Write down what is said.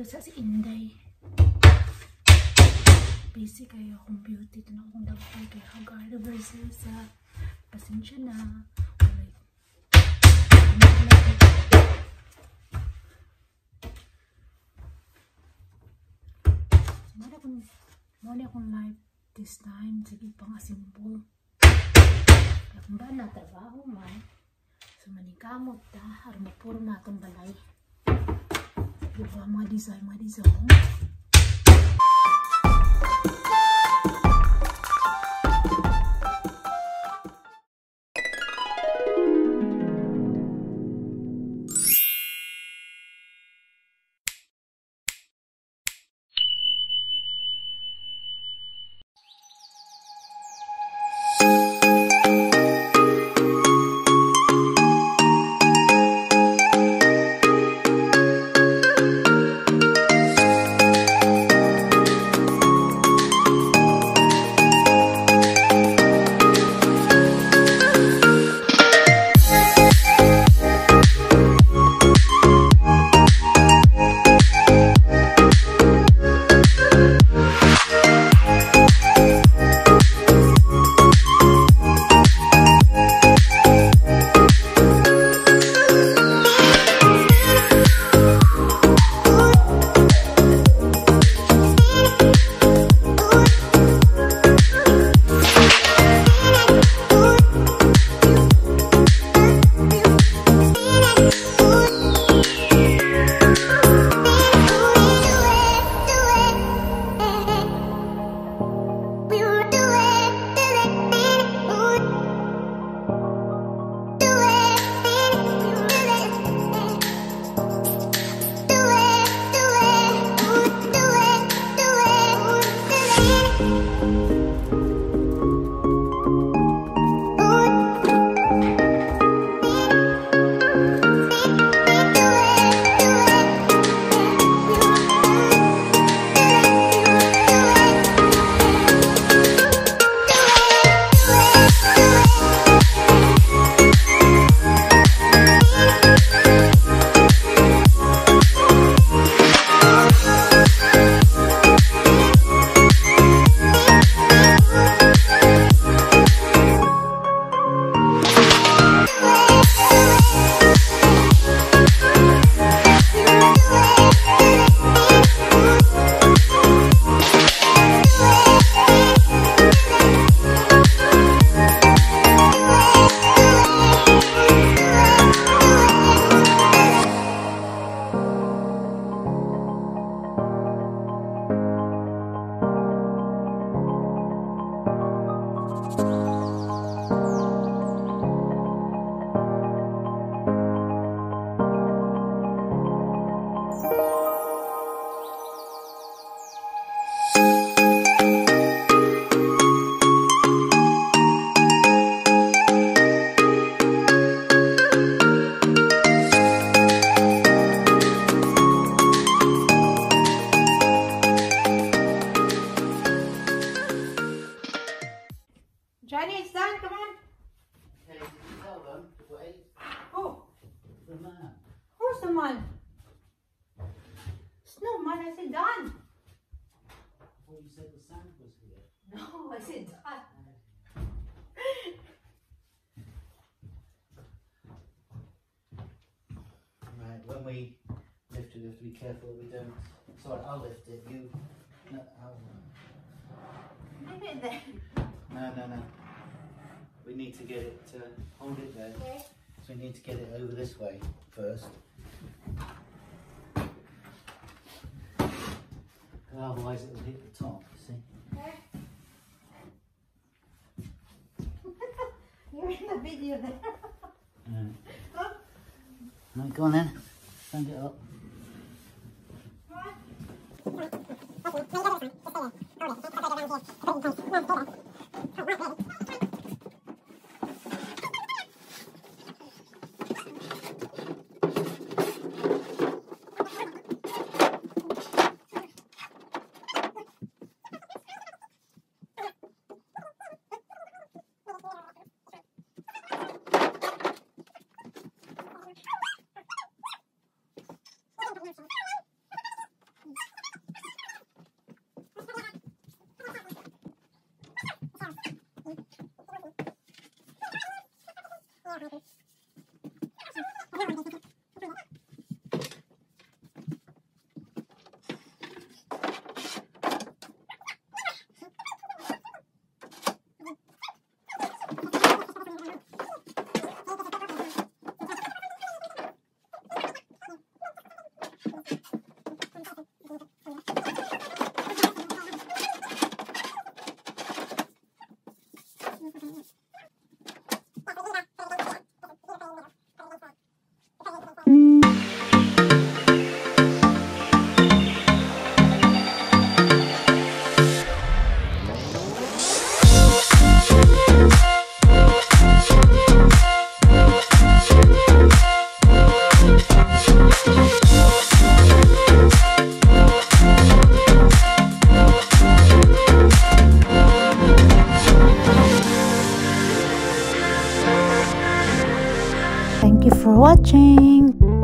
kayo sa si Inday. Busy kayo akong beauty. Ito na akong dagpay kay Hagar versus sa pasensya na. Walay. Muna akong muna akong live this time. Sige pang. Kaya kung ba na trabaho man. So manikamot ta. Harap puro matong mga design, mga design. Who's the man? Snowman, I said done. Thought you said the sand was here. No, I said done. Right, when we lift it, we have to be careful that we don't. Sorry, I'll lift it. You. No, I'll, I did that. no, no, no. We need to get it. Uh, hold it there. Okay. So we need to get it over this way first. otherwise it will hit the top, you see. You're in the video there. Alright, right, go on then, stand it up. You for watching.